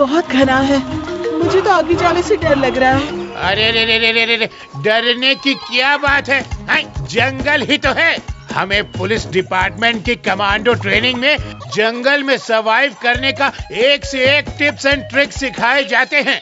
बहुत घना है। मुझे तो आगे जाने से डर लग रहा है। अरे रे रे रे रे रे रे डरने की क्या बात है? हाय, जंगल ही तो है। हमें पुलिस डिपार्टमेंट की कमांडो ट्रेनिंग में जंगल में सरवाइव करने का एक से एक टिप्स एंड ट्रिक्स सिखाए जाते हैं।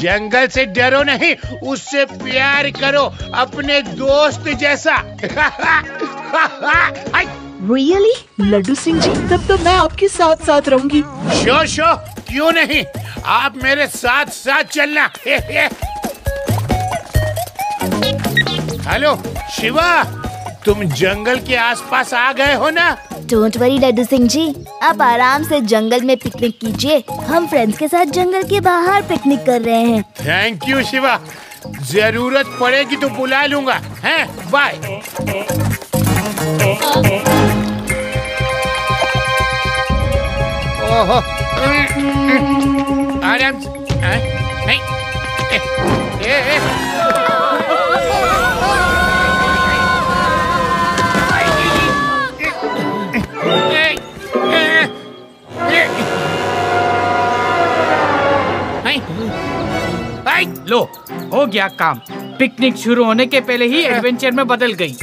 जंगल से डरो नहीं उससे प्यार करो अपने दोस्त जैसा। रियली लड्डू सिंह जी तब तो मैं आपके साथ साथ रहूँगी। शो शो क्यों नहीं? आप मेरे साथ साथ चलना। हेलो शिवा तुम जंगल के आसपास आ गए हो ना? Don't worry Laddu Singh ji. आप आराम से जंगल में पिकनिक कीजिए। हम फ्रेंड्स के साथ जंगल के बाहर पिकनिक कर रहे हैं। Thank you Shiva. ज़रूरत पड़ेगी तो बुला लूँगा। हैं? बाय ओहो। आराम से नहीं ए, ए, ए। ए, ए, ए। हैं? हैं? लो हो गया काम। पिकनिक शुरू होने के पहले ही एडवेंचर में बदल गई।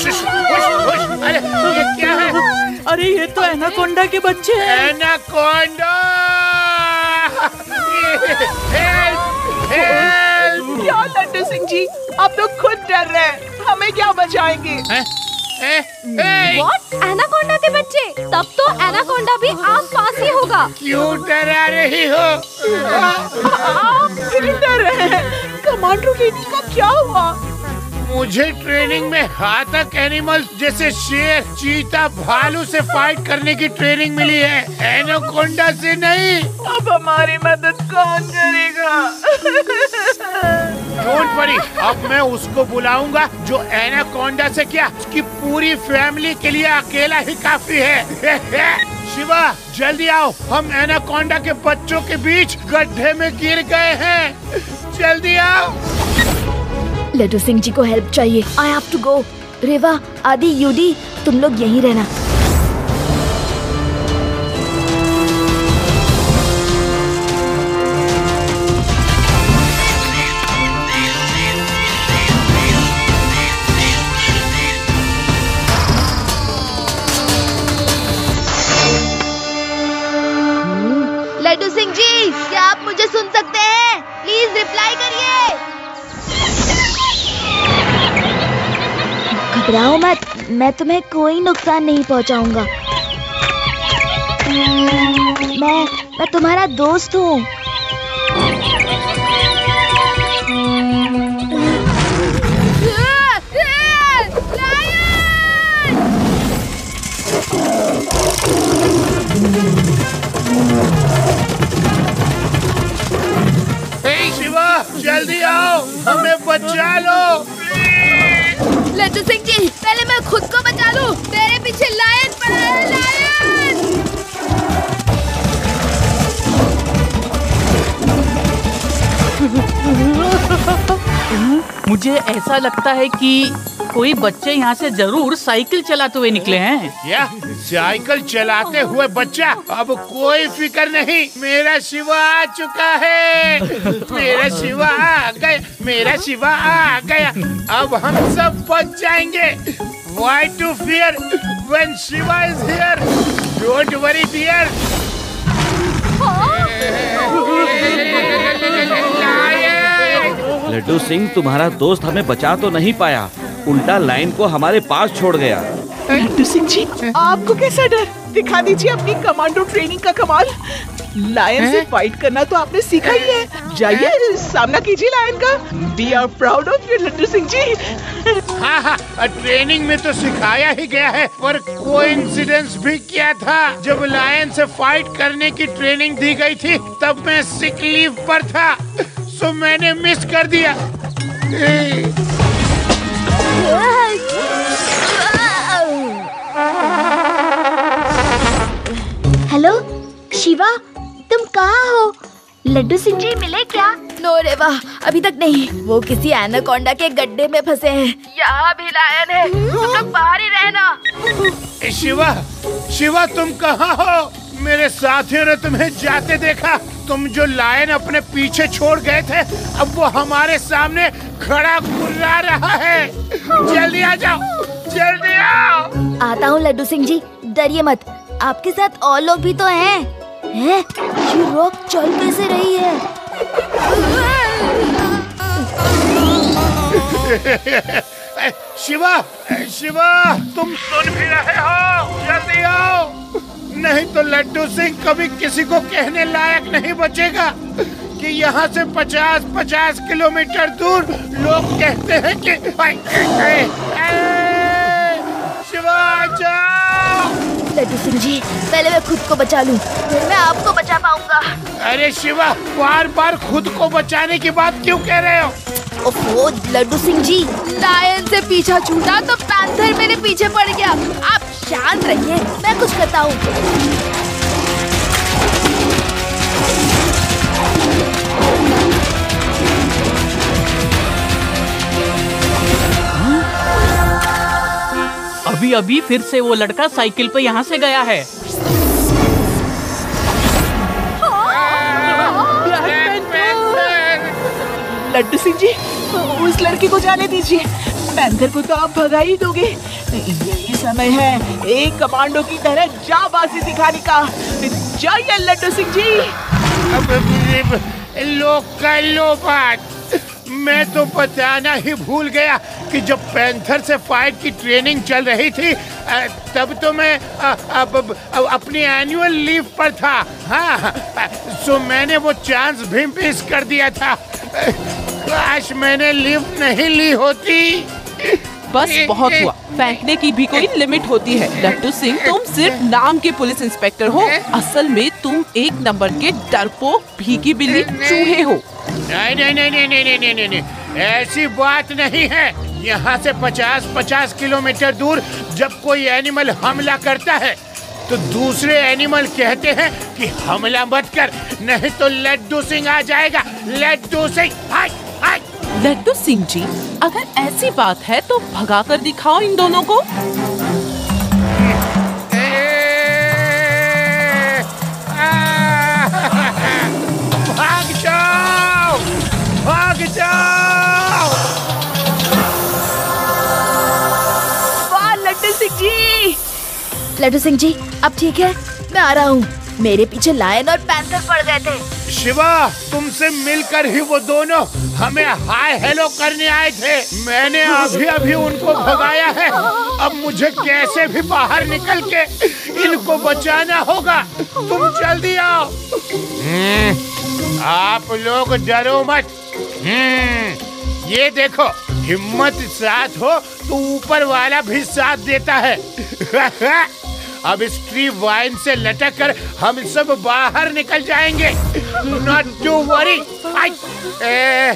अरे ये क्या है अरे ये तो एनाकोंडा के बच्चे हैं। एनाकोंडा! हेल्प हेल्प क्या लड्डू सिंह जी आप लोग खुद डर रहे हैं। हमें क्या बचाएँगे? व्हाट एनाकोंडा के बच्चे? तब तो एनाकोंडा भी आस पास ही होगा। क्यों डरा रही हो? आप क्यों डर रहे हैं? कमांडो लेडी का क्या हुआ? मुझे ट्रेनिंग में घातक एनिमल्स जैसे शेर चीता भालू से फाइट करने की ट्रेनिंग मिली है। एनाकोंडा से नहीं। अब हमारी मदद कौन करेगा? डोंट वरी अब मैं उसको बुलाऊँगा जो एनाकोंडा से क्या। उसकी पूरी फैमिली के लिए अकेला ही काफ़ी है। शिवा जल्दी आओ। हम एनाकोंडा के बच्चों के बीच गड्ढे में गिर गए हैं। लड्डू सिंह जी को हेल्प चाहिए। I have to go Reva, Aadi UD तुम लोग यहीं रहना। घबराओ मत मैं तुम्हें कोई नुकसान नहीं पहुंचाऊँगा। मैं मैं तुम्हारा दोस्त हूँ। जल्दी आओ, हमें बचा लो। लड्डू सिंह जी, पहले मैं खुद को बचा लूँ। तेरे पीछे लायन पड़ा है, लायन। मुझे ऐसा लगता है कि कोई बच्चे यहाँ से ज़रूर साइकिल चलाते हुए निकले हैं या साइकिल चलाते हुए बच्चा अब कोई फ़िक्र नहीं मेरा शिवा आ चुका है मेरा शिवा आ गया मेरा शिवा आ गया अब हम सब बच जाएँगे Why to fear when Shiva is here? Don't worry, dear. Lion! Laddu Singh तुम्हारा दोस्त हमें बचा तो नहीं पाया। उल्टा लाइन को हमारे पास छोड़ गया। लड्डू सिंह जी आपको कैसा डर? दिखा दीजिए अपनी कमांडो ट्रेनिंग का कमाल। लायन से फाइट करना तो आपने सीखा ही है। जाइए सामना कीजिए लायन का। We are proud of you Laddu Singh ji. हाँ हाँ ट्रेनिंग में तो सिखाया ही गया है पर कोइंसिडेंस भी क्या था। जब लायन से फाइट करने की ट्रेनिंग दी गई थी तब मैं सिक लीव पर था। सो मैंने मिस कर दिया। हेलो शिवा तुम कहाँ हो? लड्डू सिंह जी मिले क्या? नो रेवा अभी तक नहीं। वो किसी एनाकोंडा के गड्ढे में फंसे हैं। यहाँ भी लायन है। तुम लोग बाहर ही रहना। ए, शिवा शिवा तुम कहाँ हो? मेरे साथियों ने तुम्हें जाते देखा। तुम जो लायन अपने पीछे छोड़ गए थे अब वो हमारे सामने खड़ा गुर्रा रहा है। जल्दी आ जाओ जल्दी आओ। आता हूँ लड्डू सिंह जी डरिए मत। आपके साथ और लोग भी तो हैं। हैं? ये रॉक चल कैसे रही है? शिवा शिवा तुम सुन भी रहे हो। जल्दी आओ। नहीं तो लड्डू सिंह कभी किसी को कहने लायक नहीं बचेगा कि यहाँ से 50 50 किलोमीटर दूर लोग कहते हैं कि लड्डू सिंह जी पहले मैं खुद को बचा लूँ फिर मैं आपको बचा पाऊँगा। अरे शिवा बार बार खुद को बचाने की बात क्यों कह रहे हो? ओहो लड्डू सिंह जी। लायन से पीछा छूटा तो पैंथर मेरे पीछे पड़ गया। आप शांत रहिए मैं कुछ करता हूँ। अभी अभी फिर से वो लड़का साइकिल पे यहाँ से गया है। लड्डू सिंह जी उस लड़के को जाने दीजिए। पैंथर को तो आप भगा ही दोगे। यही समय है। एक कमांडो की तरह जाबाजी दिखाने का। जाइए लड्डू सिंह जी। अब लोग कर लो बात। मैं तो बताना ही भूल गया कि जब पैंथर से फाइट की ट्रेनिंग चल रही थी तब तो मैं अब अपनी एनुअल लीव पर था। हाँ सो मैंने वो चांस भी मिस कर दिया था। काश मैंने लीव नहीं ली होती। बस बहुत हुआ। फेंकने की भी कोई लिमिट होती है। लट्टू सिंह तुम सिर्फ़ नाम के पुलिस इंस्पेक्टर हो। असल में तुम एक नंबर के डरपोक भीगी बिल्ली चूहे हो। नहीं नहीं नहीं नहीं नहीं नहीं नहीं ऐसी बात नहीं है। यहाँ से 50-50 किलोमीटर दूर जब कोई एनिमल हमला करता है तो दूसरे एनिमल कहते हैं कि हमला मत कर नहीं तो लड्डू सिंह आ जाएगा। लड्डू सिंह लट्टू सिंह जी अगर ऐसी बात है तो भगा कर दिखाओ इन दोनों को। लड्डू लड्डू सिंह जी अब ठीक है, मैं आ रहा हूँ। मेरे पीछे लायन और पैंथर पड़ गए थे। शिवा तुमसे मिलकर ही वो दोनों हमें हाय हेलो करने आए थे। मैंने अभी अभी उनको भगाया है। अब मुझे कैसे भी बाहर निकल के इनको बचाना होगा? तुम जल्दी आओ। हम्म, आप लोग डरो मत। हम्म, ये देखो हिम्मत साथ हो तो ऊपर वाला भी साथ देता है। अब इस ट्री वाइन से लटक कर हम सब बाहर निकल जाएँगे। नॉट टू वरी ये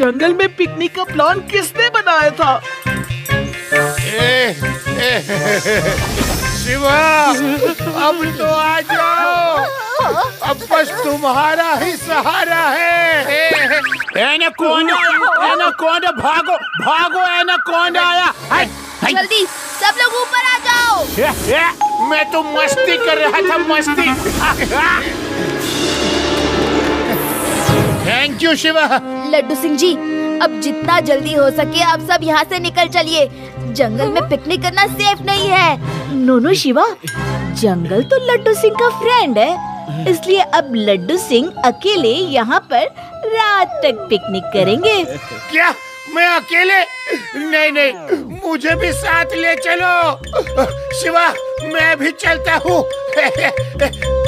जंगल में पिकनिक का प्लान किसने बनाया था? ए, ए, शिवा अब तो आ जाओ। अब बस तुम्हारा ही सहारा है। एनाकोंडा एनाकोंडा भागो भागो एनाकोंडा आया? हाय, हाय। जल्दी सब लोग ऊपर आ जाओ। ए, ए, मैं तो मस्ती कर रहा था मस्ती। Thank you Shiva. लड्डू सिंह जी, अब जितना जल्दी हो सके आप सब यहाँ से निकल चलिए। जंगल में पिकनिक करना सेफ़ नहीं है। नोनो शिवा, जंगल तो लड्डू सिंह का फ्रेंड है। इसलिए अब लड्डू सिंह अकेले यहाँ पर रात तक पिकनिक करेंगे। क्या? मैं अकेले? नहीं नहीं, मुझे भी साथ ले चलो। शिवा, मैं भी चलता हूँ।